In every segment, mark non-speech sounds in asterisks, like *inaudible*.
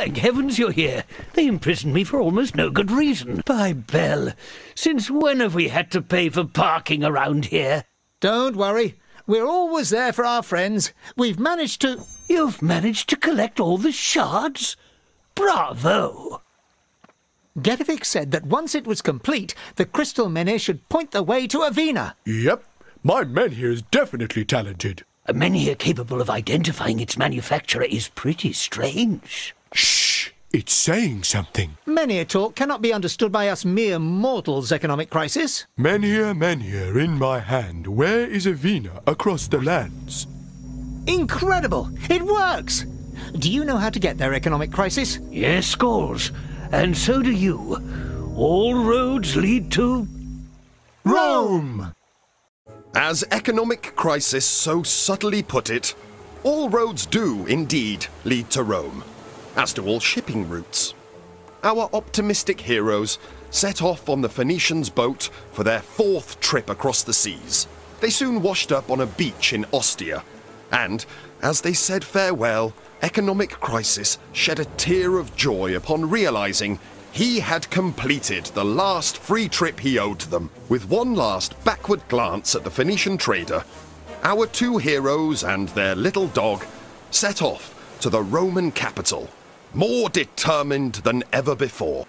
Thank heavens you're here. They imprisoned me for almost no good reason. By Bell, since when have we had to pay for parking around here? Don't worry. We're always there for our friends. We've managed to. You've managed to collect all the shards? Bravo! Gedivik said that once it was complete, the crystal menhir should point the way to Avina. Yep, my menhir is definitely talented. A menhir capable of identifying its manufacturer is pretty strange. Shh! It's saying something. Menhir talk cannot be understood by us mere mortals, Ekonomikrisis. Many a, Menhir, menhir, in my hand. Where is Avina across the lands? Incredible! It works! Do you know how to get there, economic crisis? Yes, Skulls. And so do you. All roads lead to. Rome! As Ekonomikrisis so subtly put it, all roads do indeed lead to Rome, as do all shipping routes. Our optimistic heroes set off on the Phoenicians' boat for their fourth trip across the seas. They soon washed up on a beach in Ostia, and, as they said farewell, Ekonomikrisis shed a tear of joy upon realizing he had completed the last free trip he owed them. With one last backward glance at the Phoenician trader, our two heroes and their little dog set off to the Roman capital, more determined than ever before.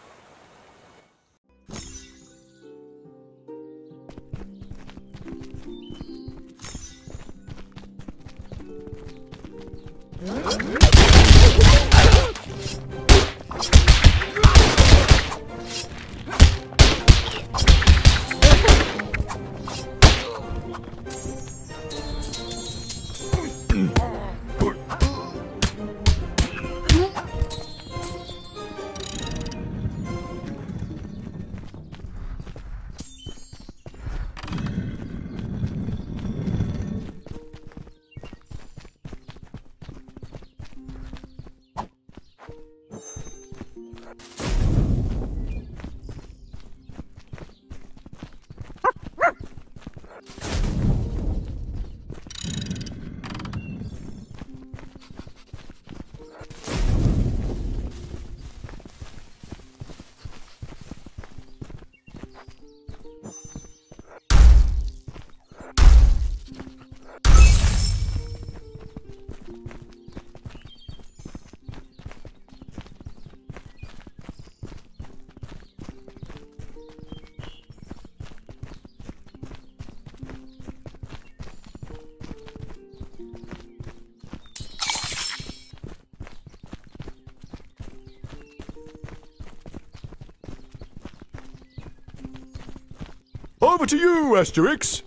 Over to you, Asterix!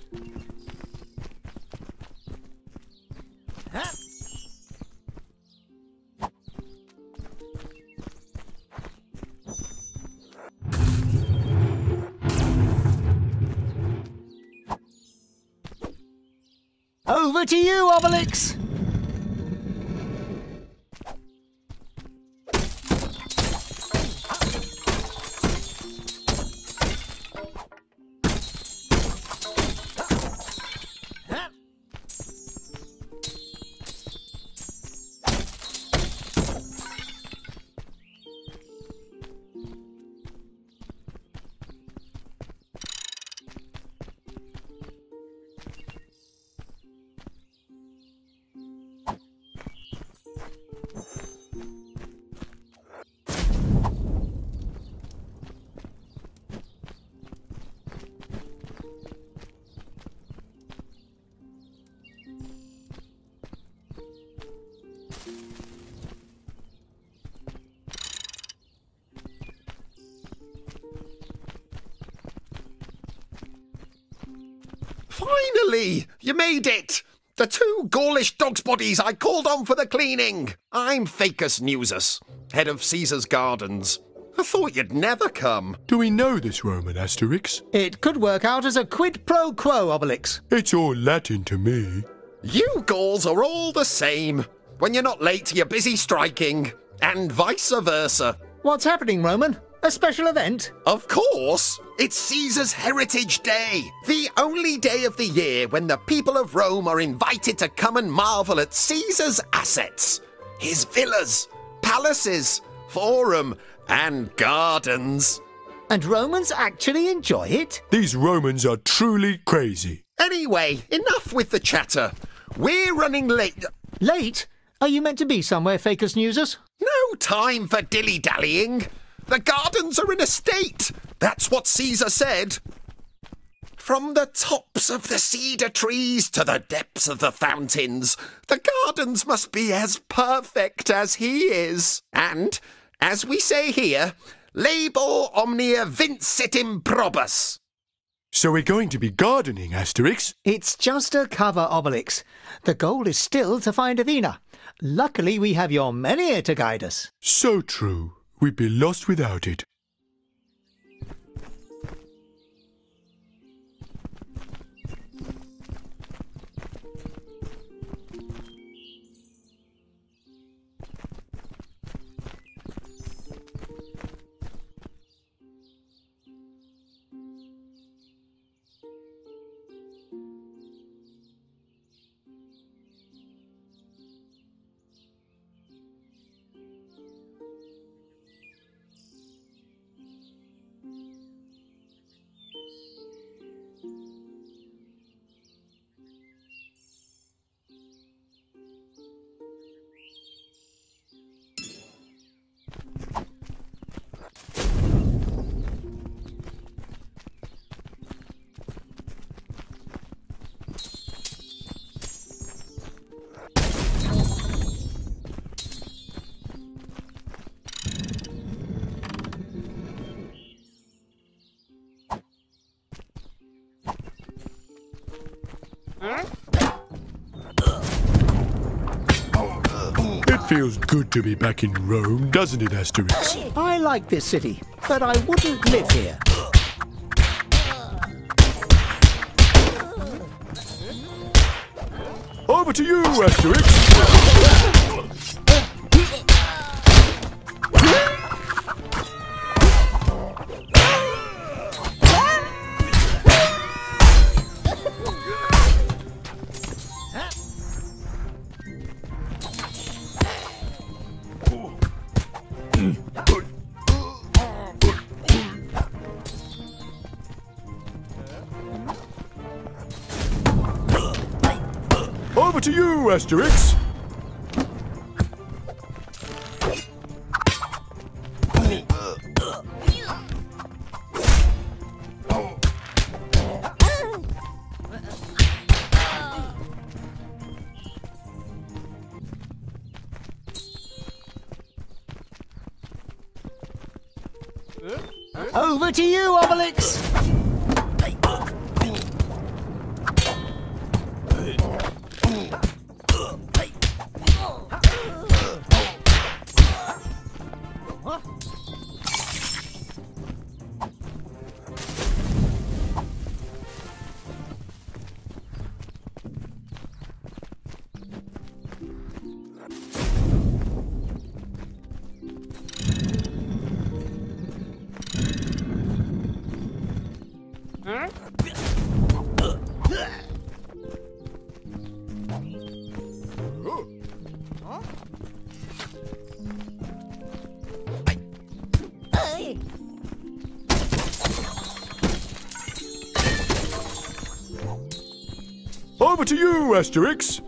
Over to you, Obelix! Finally! You made it! The two Gaulish dog's bodies I called on for the cleaning! I'm Facus Newsus, head of Caesar's Gardens. I thought you'd never come. Do we know this Roman, Asterix? It could work out as a quid pro quo, Obelix. It's all Latin to me. You Gauls are all the same. When you're not late, you're busy striking, and vice versa. What's happening, Roman? A special event? Of course! It's Caesar's Heritage Day, the only day of the year when the people of Rome are invited to come and marvel at Caesar's assets. His villas, palaces, forum and gardens. And Romans actually enjoy it? These Romans are truly crazy. Anyway, enough with the chatter. We're running late. Late? Are you meant to be somewhere, Facus Newsers? No time for dilly dallying. The gardens are in a state. That's what Caesar said. From the tops of the cedar trees to the depths of the fountains, the gardens must be as perfect as he is. And, as we say here, labor omnia vincit improbus. So we're going to be gardening, Asterix? It's just a cover, Obelix. The goal is still to find Avina. Luckily, we have your Menhir to guide us. So true. We'd be lost without it. Feels good to be back in Rome, doesn't it, Asterix? I like this city, but I wouldn't live here. Over to you, Asterix! Asterix! Over to you, Over to you, Asterix!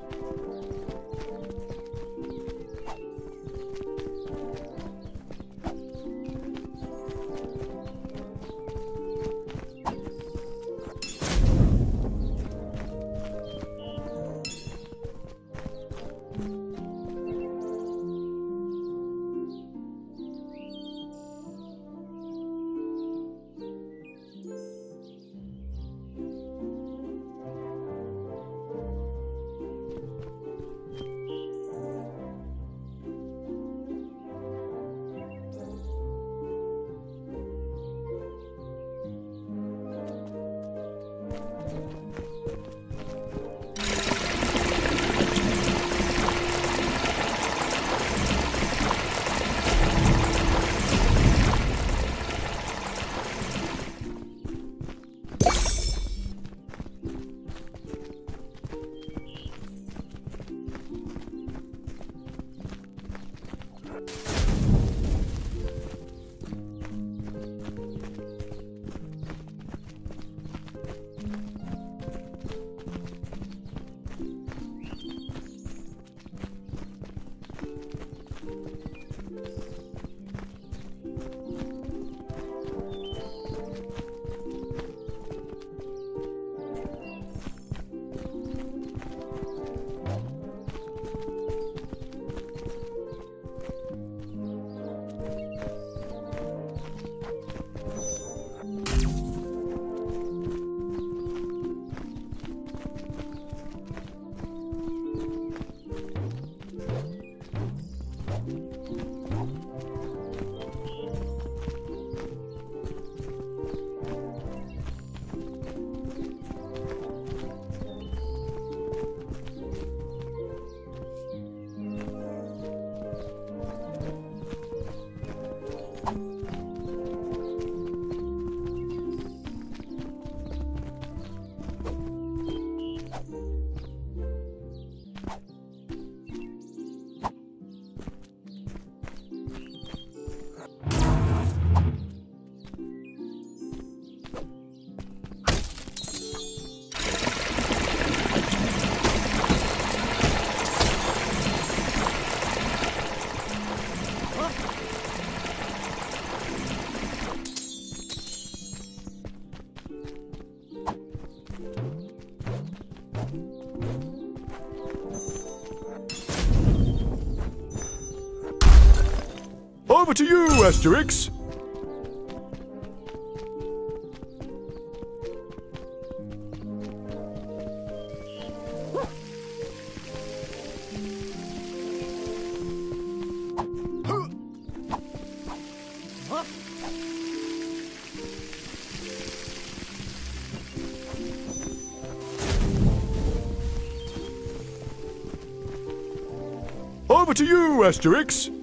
To you, Asterix. Over to you, Asterix.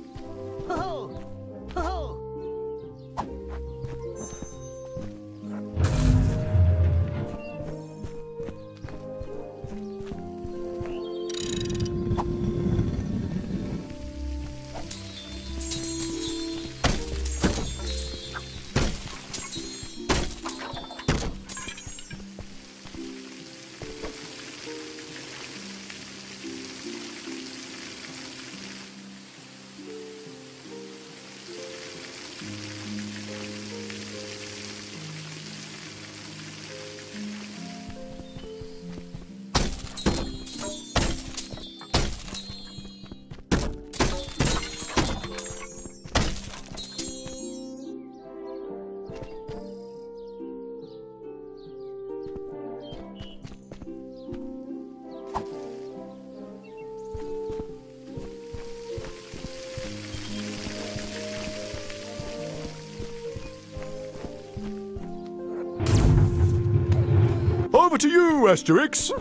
Asterix.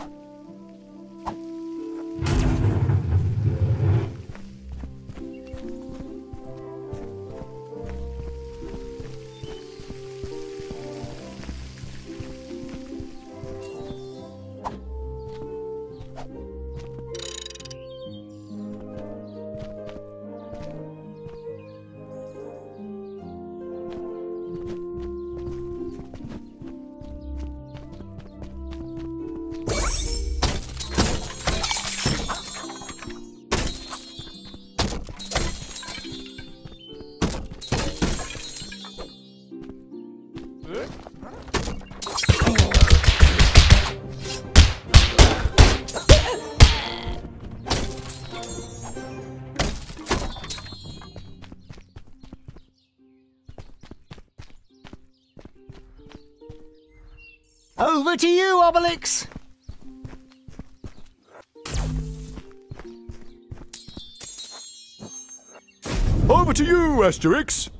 Over to you, Obelix. Over to you, Asterix.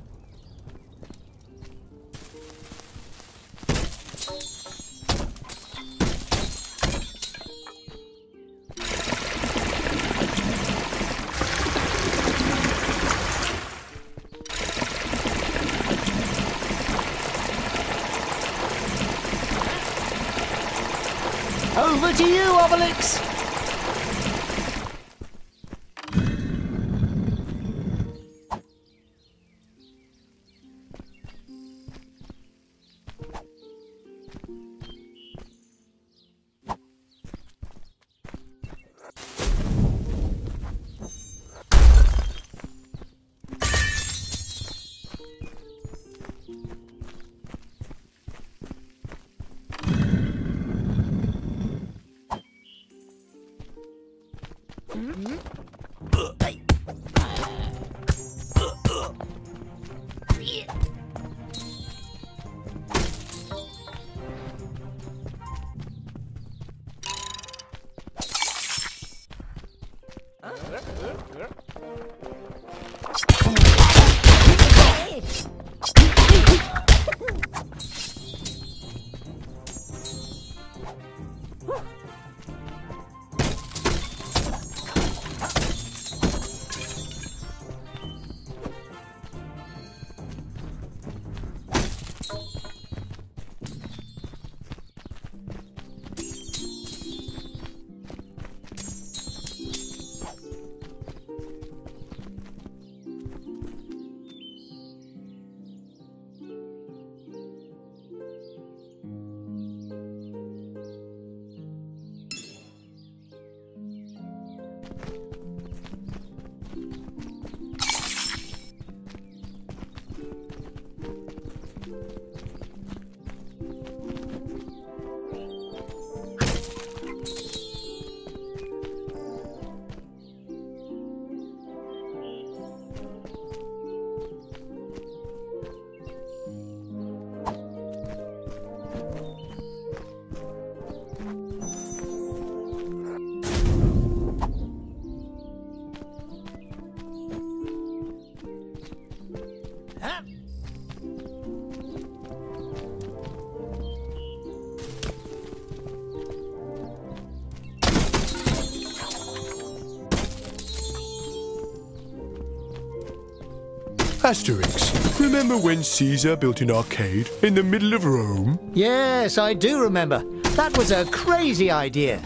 Asterix, remember when Caesar built an arcade in the middle of Rome? Yes, I do remember. That was a crazy idea.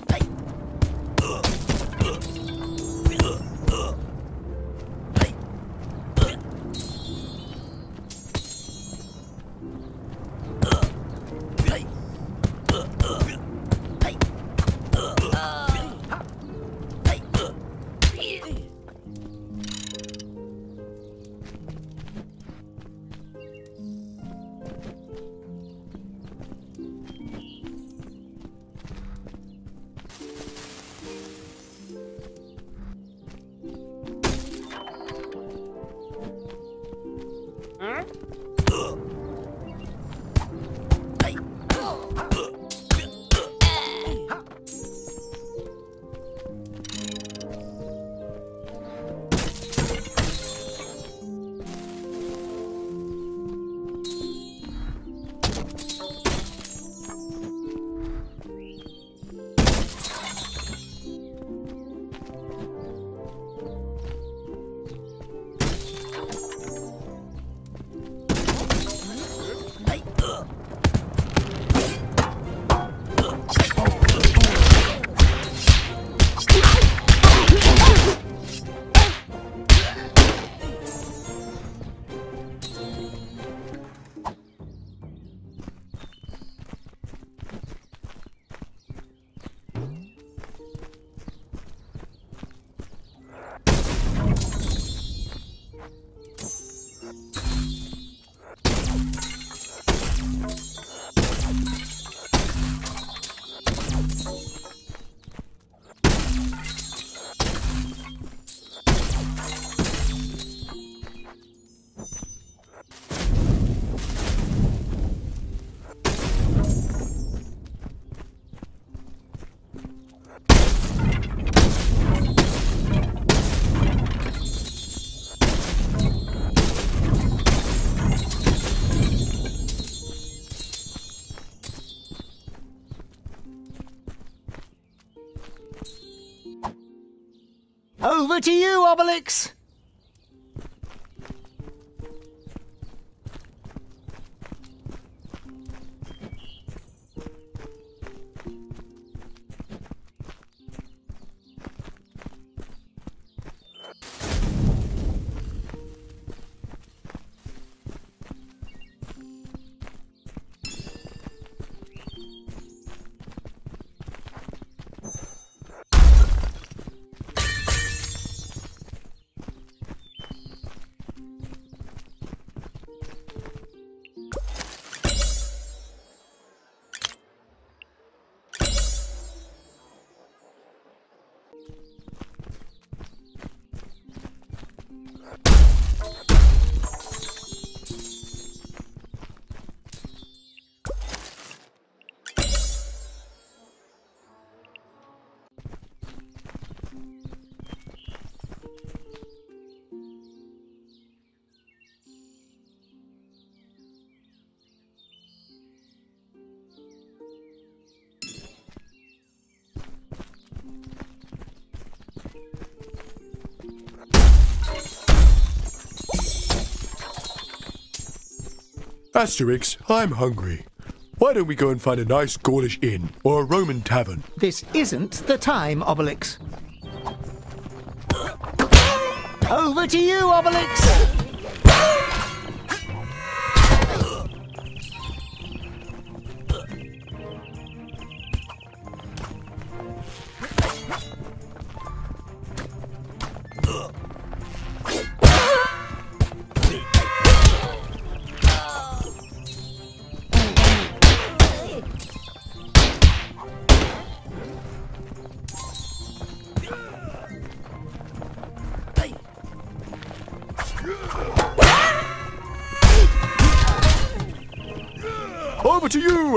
Over to you, Obelix! Asterix, I'm hungry. Why don't we go and find a nice Gaulish inn or a Roman tavern? This isn't the time, Obelix. Over to you, Obelix!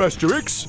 Asterix!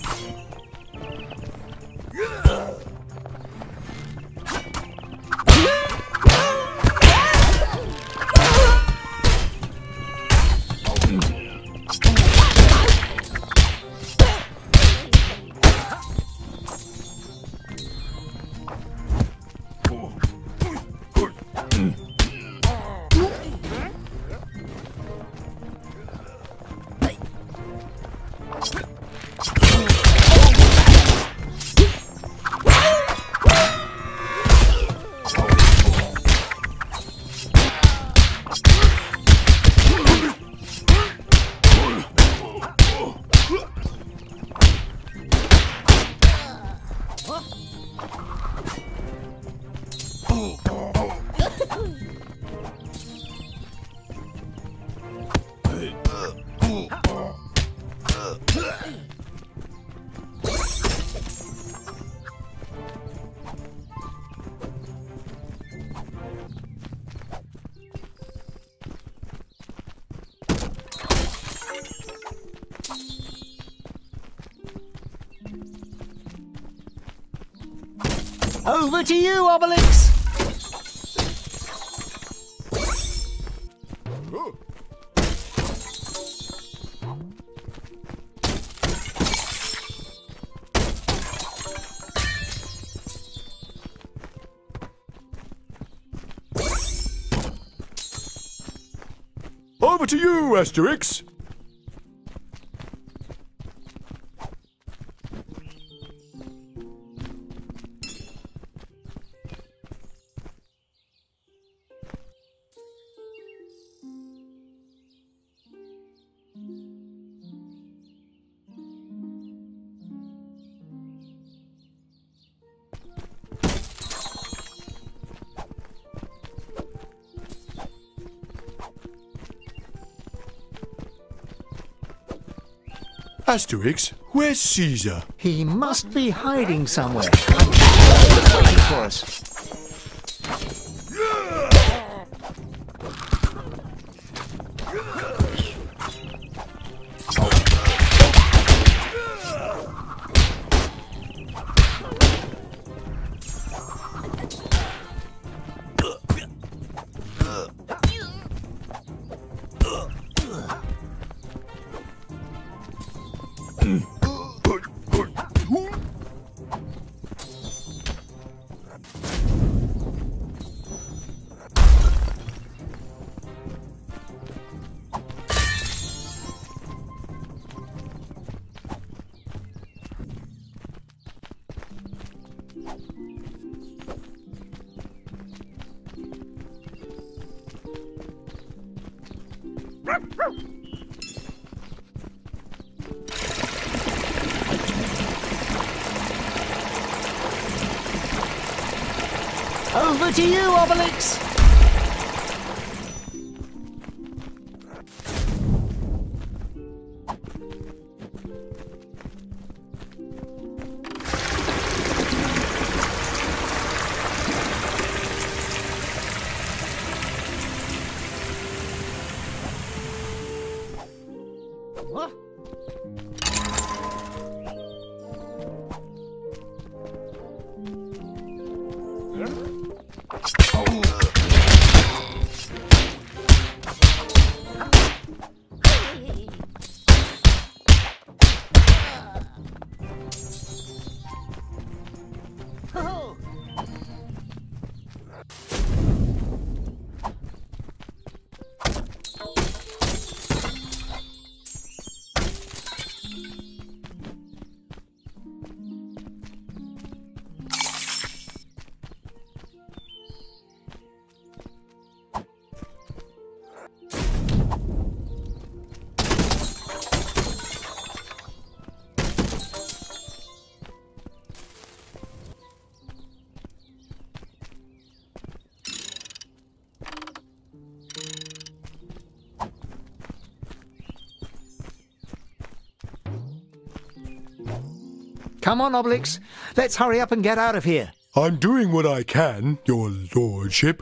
Over to you, Obelix! Over to you, Asterix. Asterix, where's Caesar? He must be hiding somewhere. I'm waiting for us. Over to you, Obelix! Come on, Obelix. Let's hurry up and get out of here. I'm doing what I can, your lordship.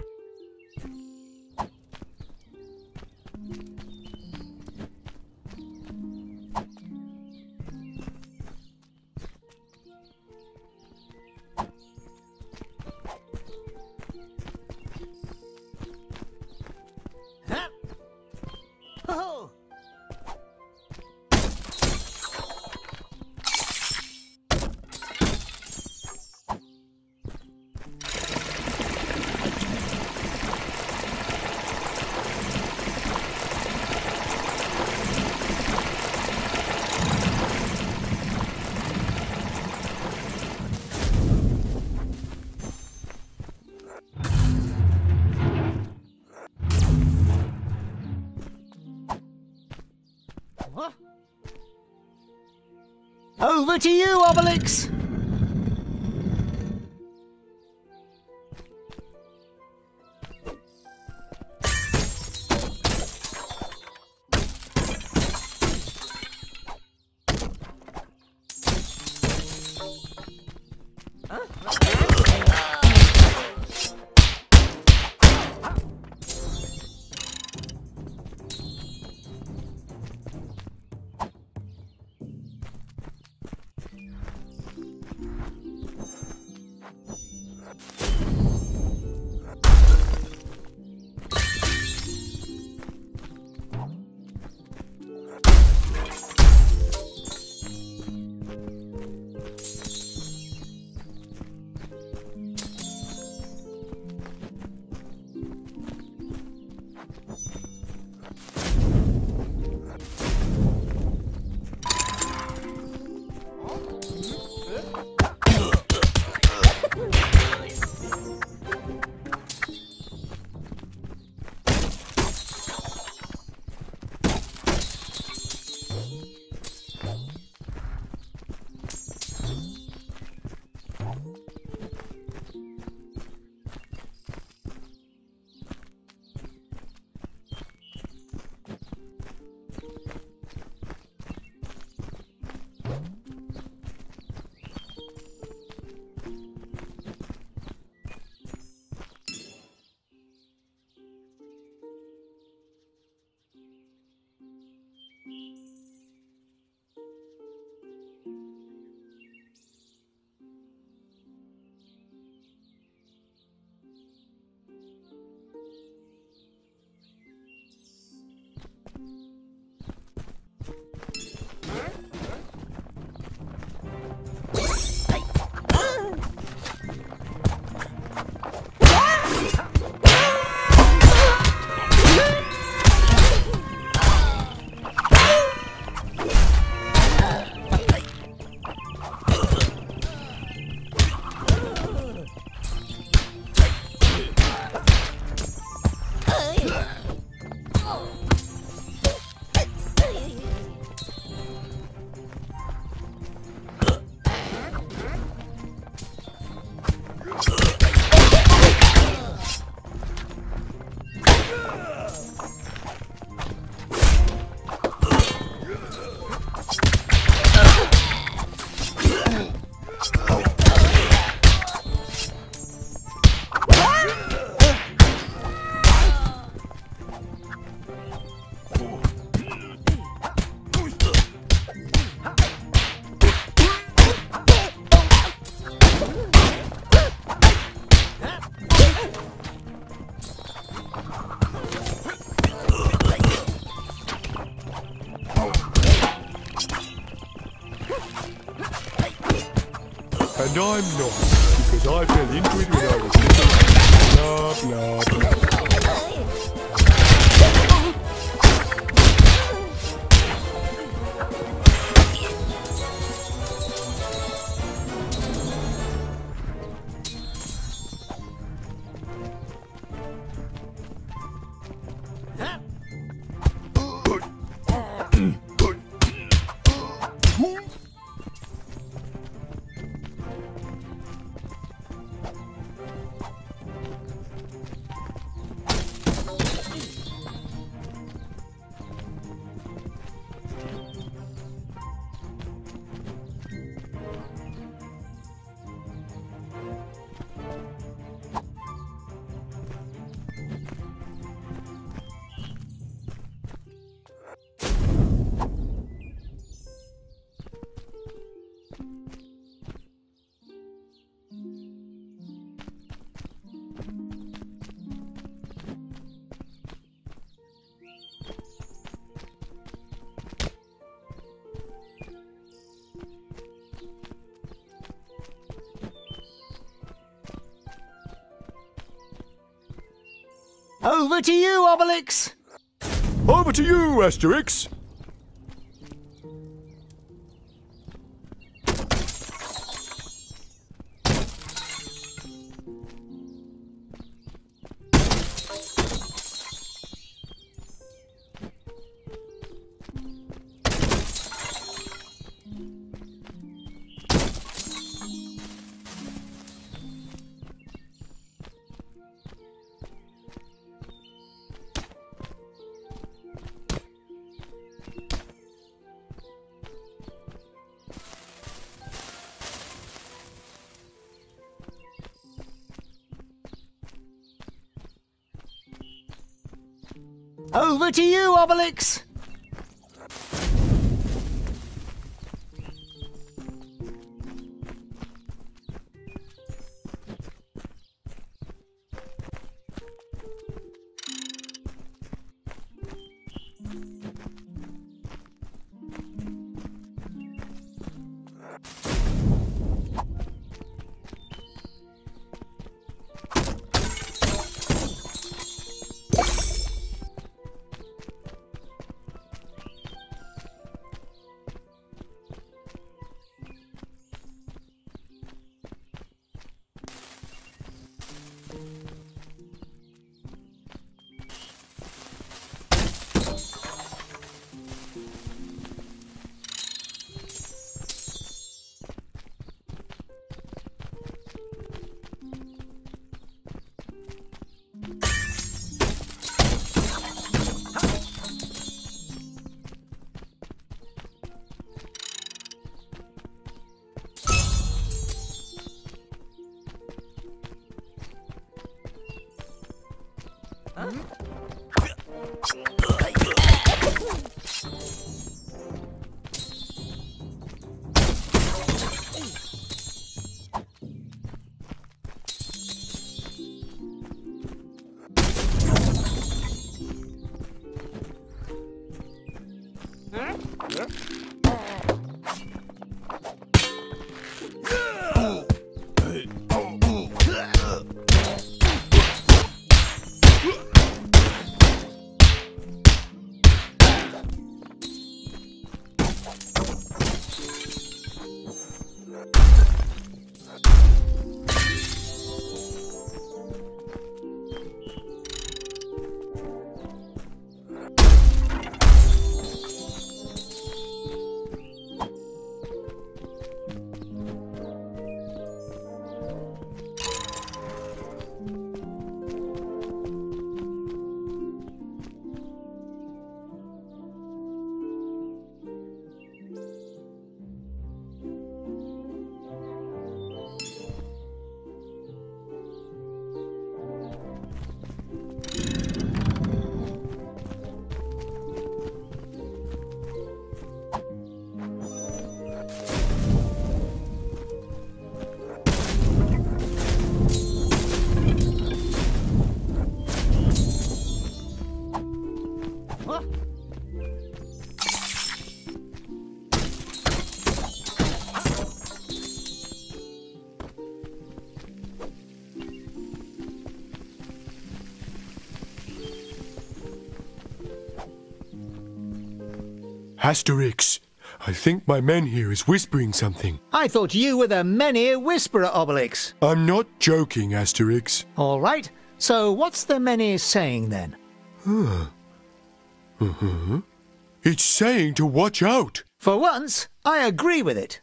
Because I fell into Over to you, Obelix! Over to you, Asterix. Over to you, Obelix! Asterix, I think my Menhir here is whispering something. I thought you were the Menhir Whisperer, Obelix. I'm not joking, Asterix. All right. So what's the Menhir saying then? *laughs* It's saying to watch out. For once, I agree with it.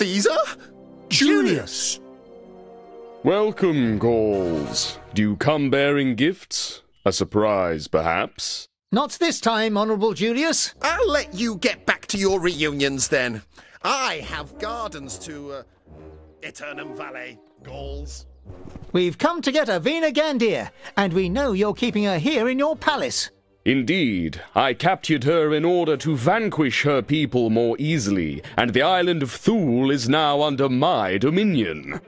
Caesar? Julius! Welcome, Gauls. Do you come bearing gifts? A surprise, perhaps? Not this time, Honourable Julius. I'll let you get back to your reunions then. I have gardens to uh, Eternum Valley, Gauls. We've come to get Avina Gandir, and we know you're keeping her here in your palace. Indeed, I captured her in order to vanquish her people more easily, and the island of Thule is now under my dominion.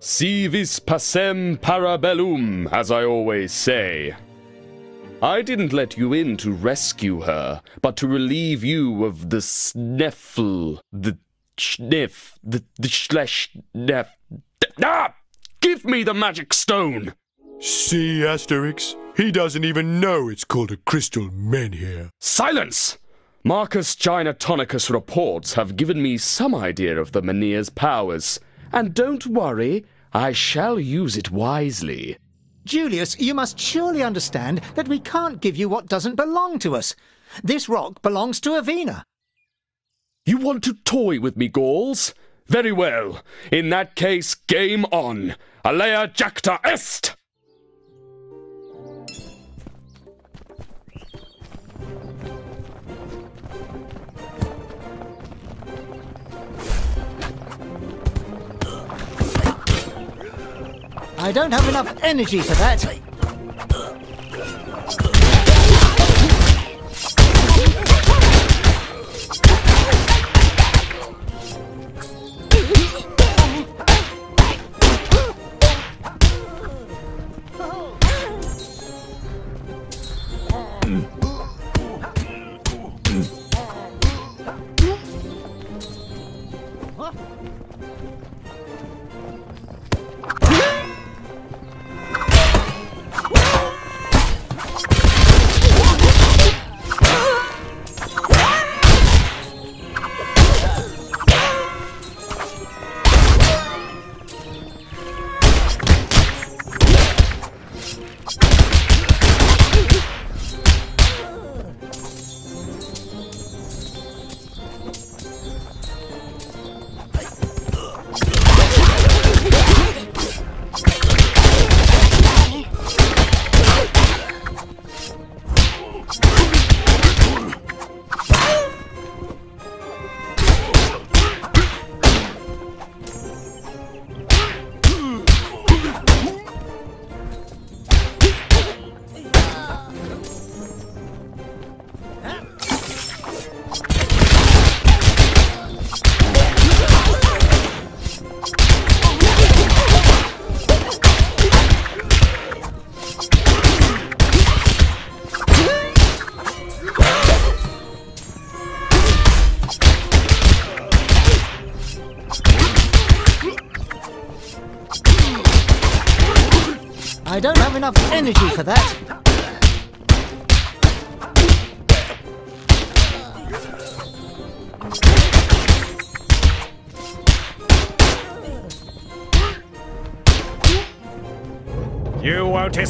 Si vis pacem parabellum, as I always say. I didn't let you in to rescue her, but to relieve you of the sneffle, the sniff, the, the schlesh, neff. Ah! Give me the magic stone! See, Asterix? He doesn't even know it's called a crystal menhir. Silence! Marcus Ginatonicus reports have given me some idea of the Menhir's powers. And don't worry, I shall use it wisely. Julius, you must surely understand that we can't give you what doesn't belong to us. This rock belongs to Avina. You want to toy with me, Gauls? Very well. In that case, game on. Alea jacta est! I don't have enough energy for that.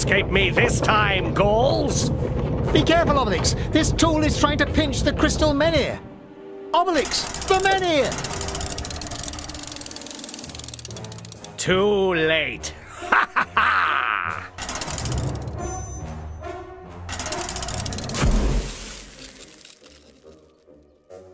Escape me this time, Gauls! Be careful, Obelix. This tool is trying to pinch the crystal menhir. Obelix, the menhir! Too late. *laughs* Ha ha ha!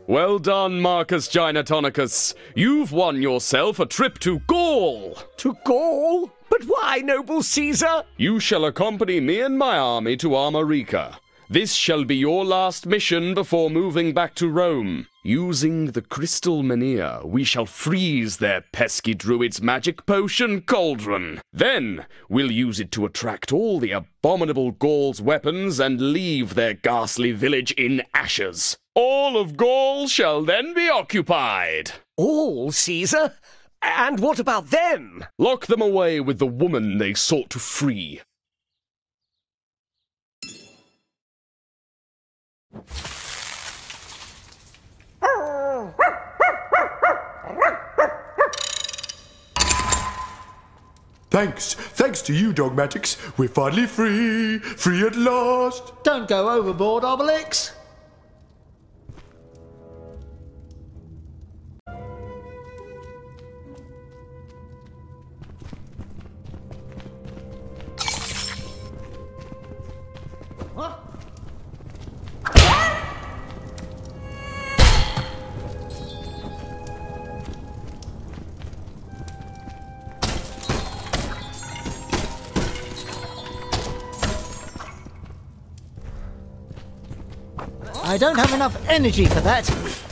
Well done, Marcus Ginatonicus. You've won yourself a trip to Gaul. To Gaul? But why, noble Caesar? You shall accompany me and my army to Armorica. This shall be your last mission before moving back to Rome. Using the crystal menhir, we shall freeze their pesky druid's magic potion cauldron. Then we'll use it to attract all the abominable Gauls' weapons and leave their ghastly village in ashes. All of Gaul shall then be occupied. All, Caesar? And what about them? Lock them away with the woman they sought to free. Thanks. Thanks to you, Dogmatix. We're finally free. Free at last. Don't go overboard, Obelix. I don't have enough energy for that.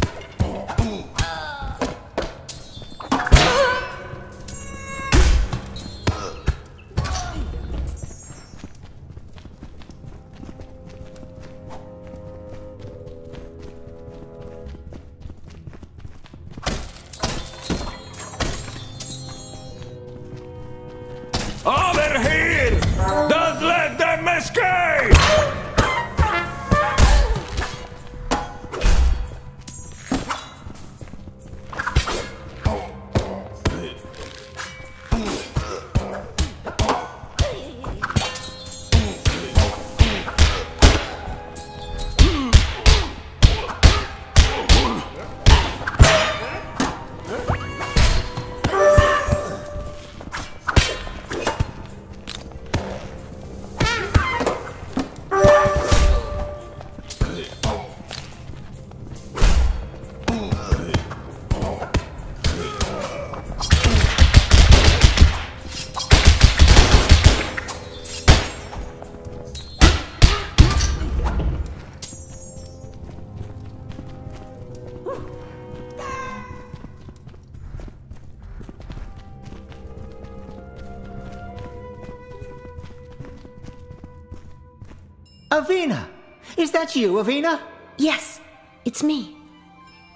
That you, Avina? Yes, it's me.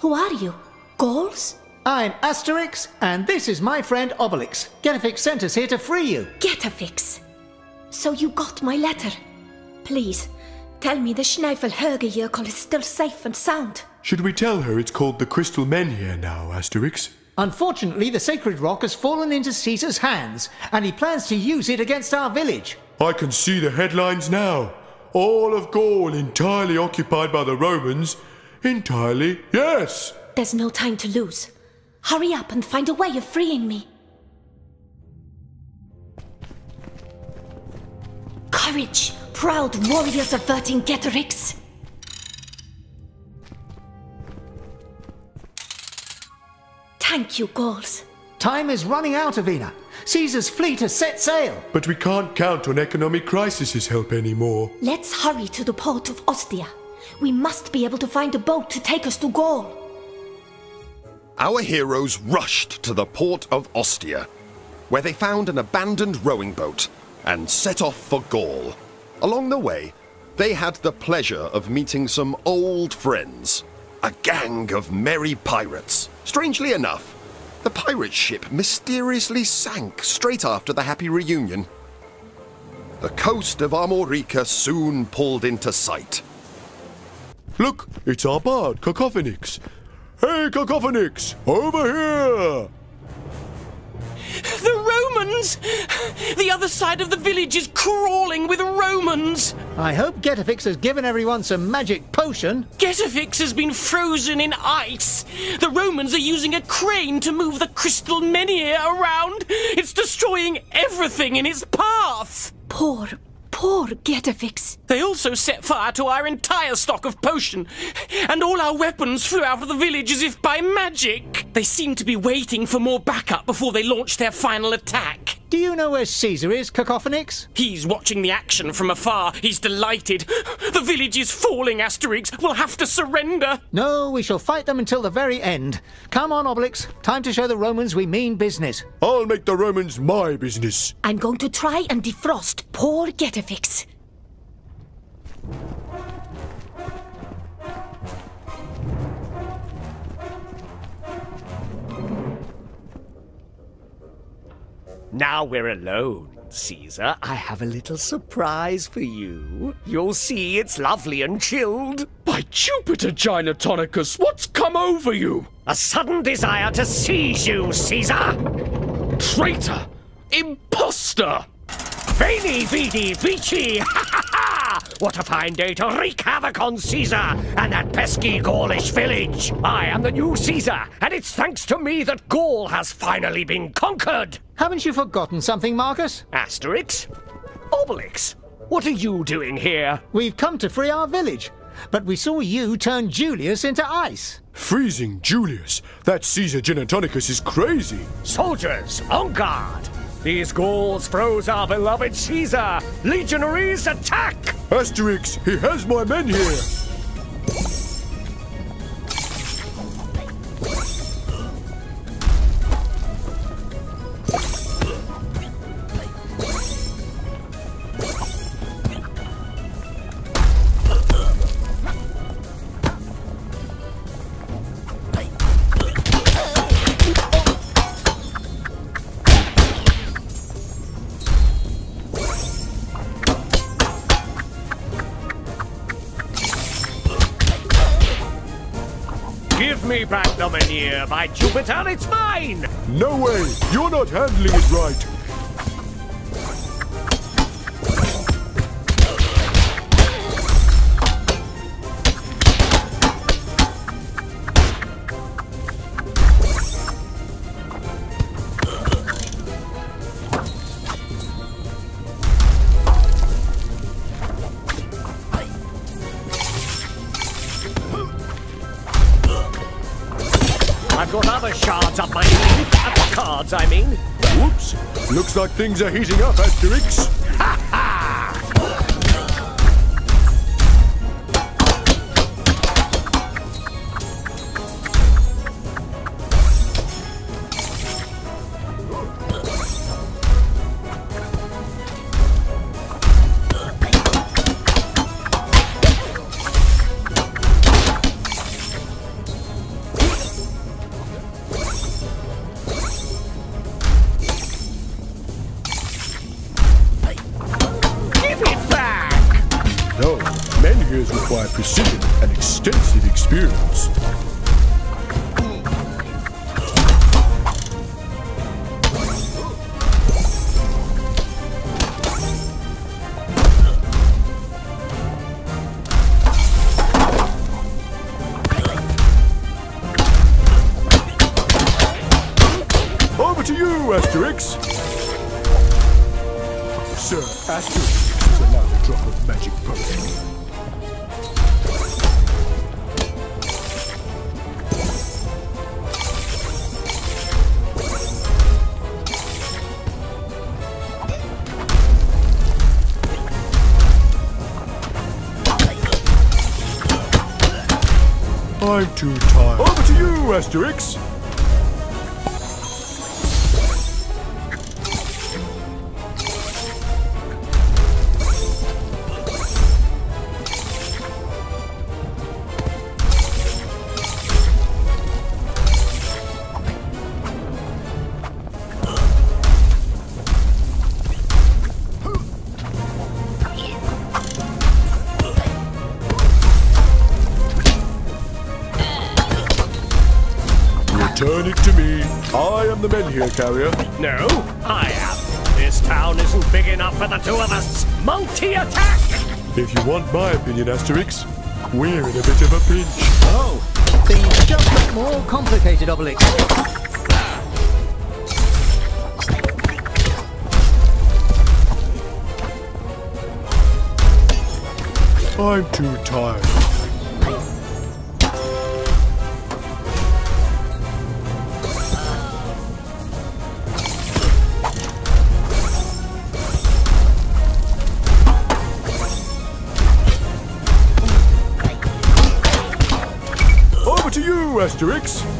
Who are you? Gauls? I'm Asterix, and this is my friend Obelix. Getafix sent us here to free you. Get a fix. So you got my letter. Please, tell me the Schneifel Högejökull is still safe and sound. Should we tell her it's called the Crystal Menhir now, Asterix? Unfortunately, the sacred rock has fallen into Caesar's hands, and he plans to use it against our village. I can see the headlines now. All of Gaul entirely occupied by the Romans. Entirely, yes. There's no time to lose. Hurry up and find a way of freeing me. Courage, proud warriors of Vercingetorix. Thank you, Gauls. Time is running out, Avina. Caesar's fleet has set sail. But we can't count on Ekonomikrisis's help anymore. Let's hurry to the port of Ostia. We must be able to find a boat to take us to Gaul. Our heroes rushed to the port of Ostia, where they found an abandoned rowing boat and set off for Gaul. Along the way, they had the pleasure of meeting some old friends a gang of merry pirates. Strangely enough, the pirate ship mysteriously sank straight after the happy reunion. The coast of Armorica soon pulled into sight. Look, it's our bard, Cacophonix. Hey, Cacophonix, over here! The Romans! The other side of the village is crawling with Romans! I hope Getafix has given everyone some magic potion. Getafix has been frozen in ice! The Romans are using a crane to move the crystal menhir around! It's destroying everything in its path! Poor, poor Getafix. They also set fire to our entire stock of potion, and all our weapons flew out of the village as if by magic. They seem to be waiting for more backup before they launch their final attack. Do you know where Caesar is, Cacophonix? He's watching the action from afar. He's delighted. The village is falling, Asterix. We'll have to surrender. No, we shall fight them until the very end. Come on, Obelix. Time to show the Romans we mean business. I'll make the Romans my business. I'm going to try and defrost poor Getafix. Now we're alone, Caesar. I have a little surprise for you. You'll see it's lovely and chilled. By Jupiter, Ginatonicus, what's come over you? A sudden desire to seize you, Caesar! Traitor! Imposter! Veni, vidi, vici! *laughs* Ha ha ha! What a fine day to wreak havoc on Caesar and that pesky Gaulish village! I am the new Caesar, and it's thanks to me that Gaul has finally been conquered! Haven't you forgotten something, Marcus? Asterix? Obelix? What are you doing here? We've come to free our village, but we saw you turn Julius into ice. Freezing Julius. That Caesar Ginatonicus is crazy. Soldiers, on guard! These Gauls froze our beloved Caesar! Legionaries, attack! Asterix, he has my menhir. Manure, by Jupiter, it's mine! No way, you're not handling it right. Things are heating up, Asterix. Asterix! Return it to me. I am the menhir, carrier. No, I am. This town isn't big enough for the two of us. Multi-attack! If you want my opinion, Asterix, we're in a bit of a pinch. Oh, things just got more complicated, Obelix. I'm too tired. Asterix.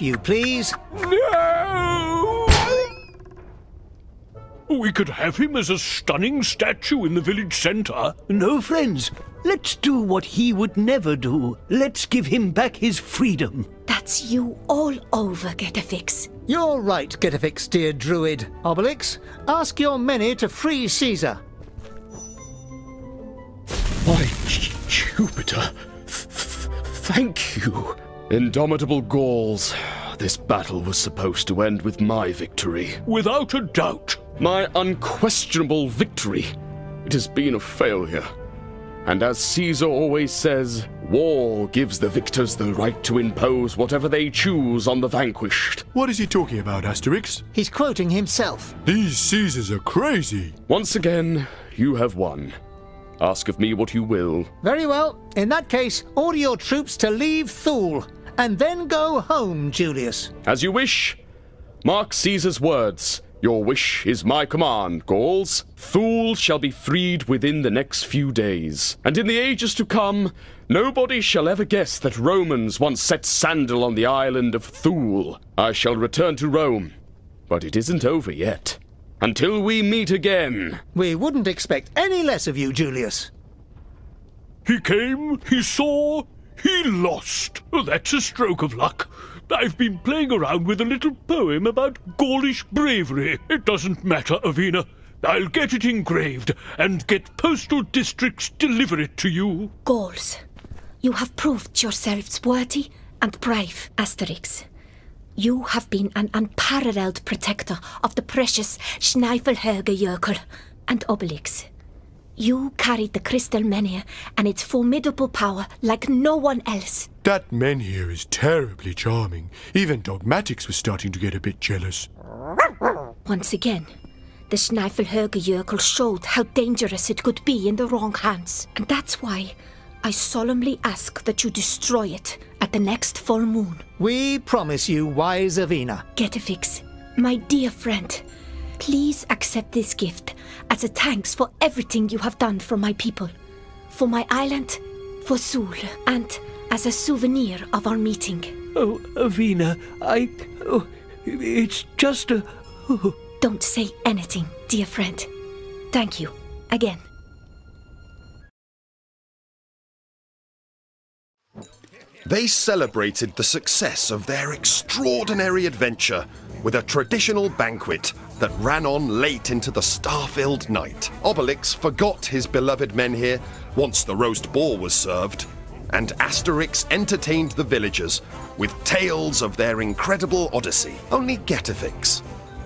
You please. No! We could have him as a stunning statue in the village centre. No, friends. Let's do what he would never do. Let's give him back his freedom. That's you all over, Getafix. You're right, Getafix, dear druid. Obelix, ask your many to free Caesar. By Jupiter, th- th- thank you. Indomitable Gauls, this battle was supposed to end with my victory. Without a doubt. My unquestionable victory. It has been a failure. And as Caesar always says, war gives the victors the right to impose whatever they choose on the vanquished. What is he talking about, Asterix? He's quoting himself. These Caesars are crazy. Once again, you have won. Ask of me what you will. Very well. In that case, order your troops to leave Thule, and then go home, Julius. As you wish. Mark Caesar's words. Your wish is my command, Gauls. Thule shall be freed within the next few days. And in the ages to come, nobody shall ever guess that Romans once set sandal on the island of Thule. I shall return to Rome. But it isn't over yet. Until we meet again. We wouldn't expect any less of you, Julius. He came, he saw, he lost. That's a stroke of luck. I've been playing around with a little poem about Gaulish bravery. It doesn't matter, Avina. I'll get it engraved and get postal districts deliver it to you. Gauls, you have proved yourselves worthy and brave, Asterix. You have been an unparalleled protector of the precious Schneiffelhöge Jökull and Obelix. You carried the crystal menhir and its formidable power like no one else. That Menhir is terribly charming. Even Dogmatix was starting to get a bit jealous. Once again, the Schneiffelhöge showed how dangerous it could be in the wrong hands. And that's why I solemnly ask that you destroy it at the next full moon. We promise you, wise Avina. Getafix, my dear friend, please accept this gift as a thanks for everything you have done for my people, for my island, for Thule, and as a souvenir of our meeting. Oh, Avina, I. Oh, it's just a. Oh. Don't say anything, dear friend. Thank you. Again. They celebrated the success of their extraordinary adventure with a traditional banquet that ran on late into the star-filled night. Obelix forgot his beloved menhir once the roast boar was served, and Asterix entertained the villagers with tales of their incredible odyssey. Only Getafix,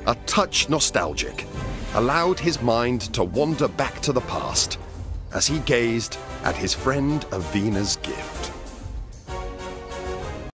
a touch nostalgic, allowed his mind to wander back to the past as he gazed at his friend Avina's gift.